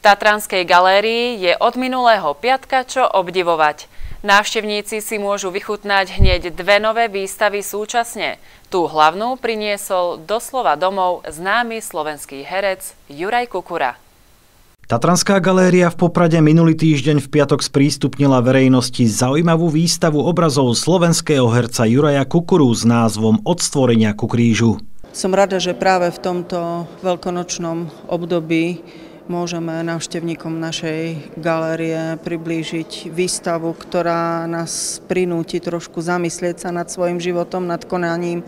Tatranskej galérii je od minulého piatka čo obdivovať. Návštevníci si môžu vychutnať hneď dve nové výstavy súčasne. Tú hlavnú priniesol doslova domov známy slovenský herec Juraj Kukura. Tatranská galéria v Poprade minulý týždeň v piatok sprístupnila verejnosti zaujímavú výstavu obrazov slovenského herca Juraja Kukuru s názvom Od stvorenia ku krížu. Som rada, že práve v tomto veľkonočnom období môžeme návštevníkom našej galérie priblížiť výstavu, ktorá nás prinúti trošku zamyslieť sa nad svojim životom, nad konaním,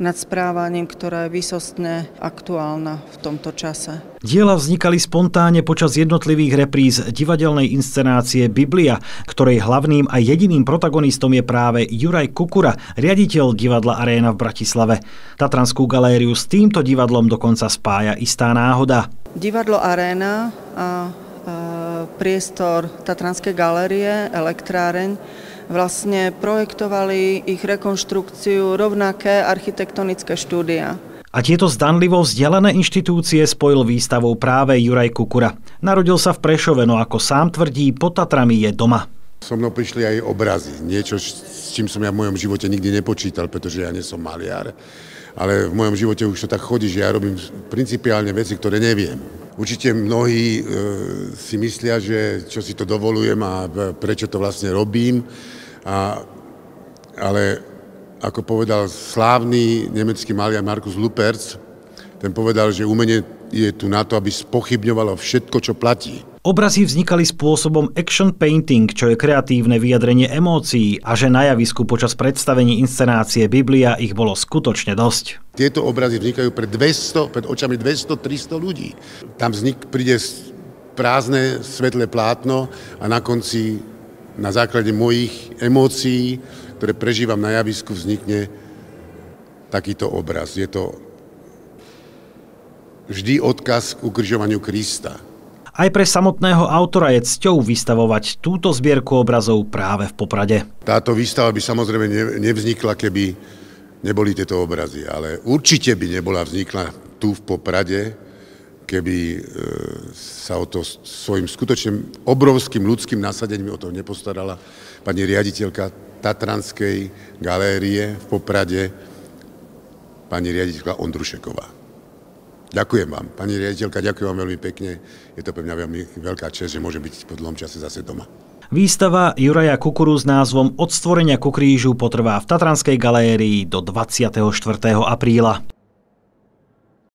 nad správaním, ktorá je vysostne aktuálna v tomto čase. Diela vznikali spontánne počas jednotlivých repríz divadelnej inscenácie Biblia, ktorej hlavným a jediným protagonistom je práve Juraj Kukura, riaditeľ divadla Aréna v Bratislave. Tatranskú galériu s týmto divadlom dokonca spája istá náhoda. Divadlo Arena a priestor Tatranskej galérie, elektráreň, vlastne projektovali ich rekonštrukciu rovnaké architektonické štúdia. A tieto zdanlivo vzdialené inštitúcie spojil výstavou práve Juraj Kukura. Narodil sa v Prešove, no ako sám tvrdí, pod Tatrami je doma. So mnou prišli aj obrazy, niečo, s čím som ja v mojom živote nikdy nepočítal, pretože ja nie som maliar ale v mojom živote už to tak chodí, že ja robím principiálne veci, ktoré neviem. Určite mnohí e, si myslia, že čo si to dovolujem a prečo to vlastne robím, a, ale ako povedal slávny nemecký maliar Markus Luperc, ten povedal, že umenie je tu na to, aby spochybňovalo všetko, čo platí. Obrazy vznikali spôsobom action painting, čo je kreatívne vyjadrenie emócií a že na javisku počas predstavení inscenácie Biblia ich bolo skutočne dosť. Tieto obrazy vznikajú pred 200, pred očami 200-300 ľudí. Tam vznik príde prázdne svetlé plátno a na konci na základe mojich emócií, ktoré prežívam na javisku, vznikne takýto obraz. Je to vždy odkaz k ukrižovaniu Krista. Aj pre samotného autora je cťou vystavovať túto zbierku obrazov práve v Poprade. Táto výstava by samozrejme nevznikla, keby neboli tieto obrazy, ale určite by nebola vznikla tu v Poprade, keby e, sa o to svojim skutočne obrovským ľudským nasadením o to nepostarala pani riaditeľka Tatranskej galérie v Poprade, pani riaditeľka Ondrušeková. Ďakujem vám. Pani riaditeľka, ďakujem vám veľmi pekne. Je to pre mňa veľmi veľká čest, že môžem byť po dlhom čase zase doma. Výstava Juraja Kukuru s názvom Od stvorenia ku krížu potrvá v Tatranskej galérii do 24. apríla.